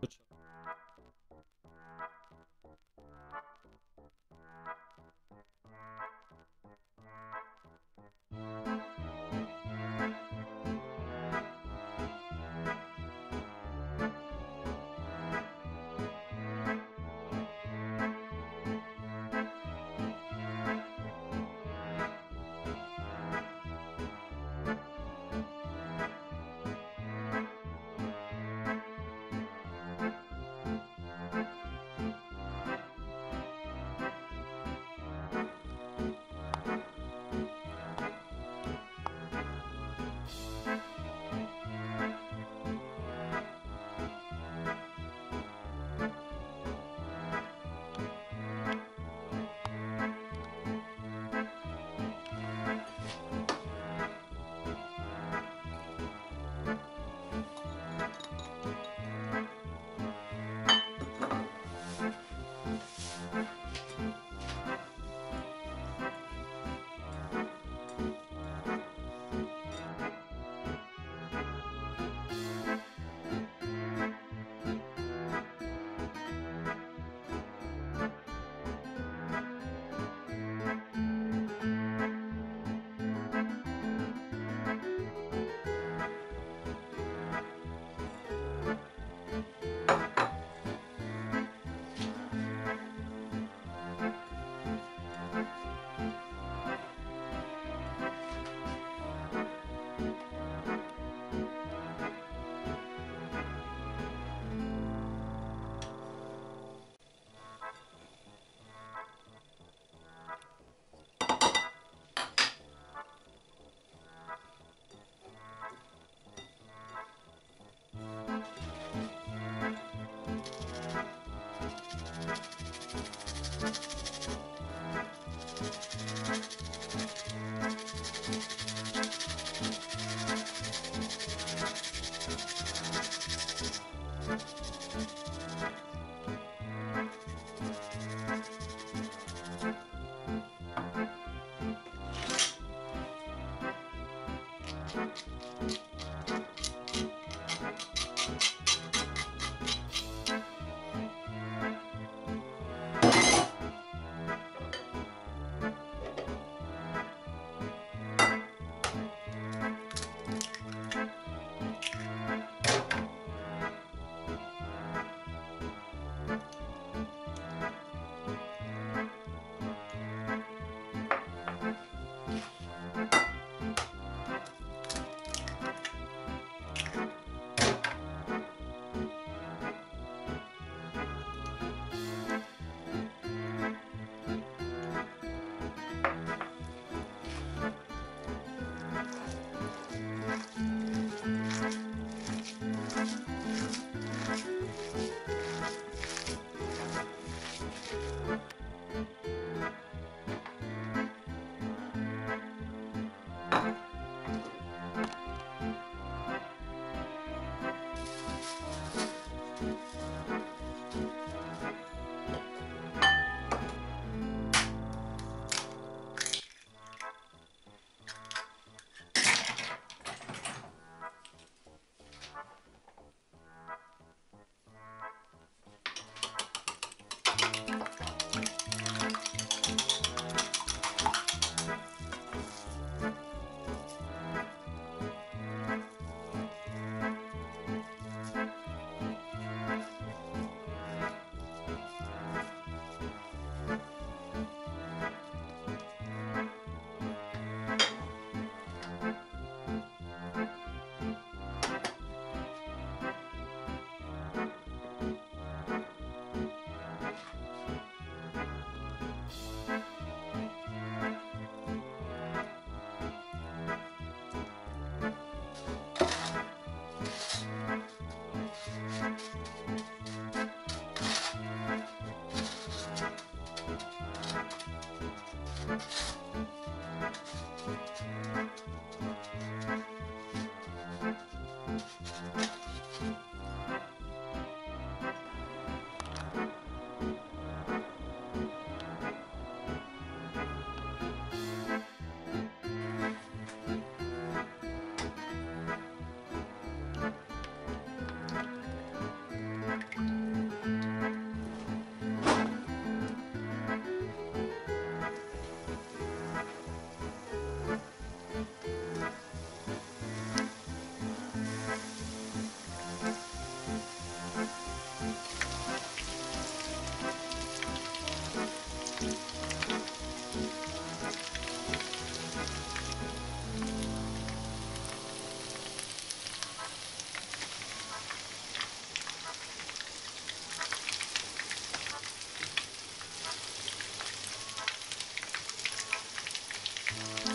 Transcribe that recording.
Good shot. Mm-hmm.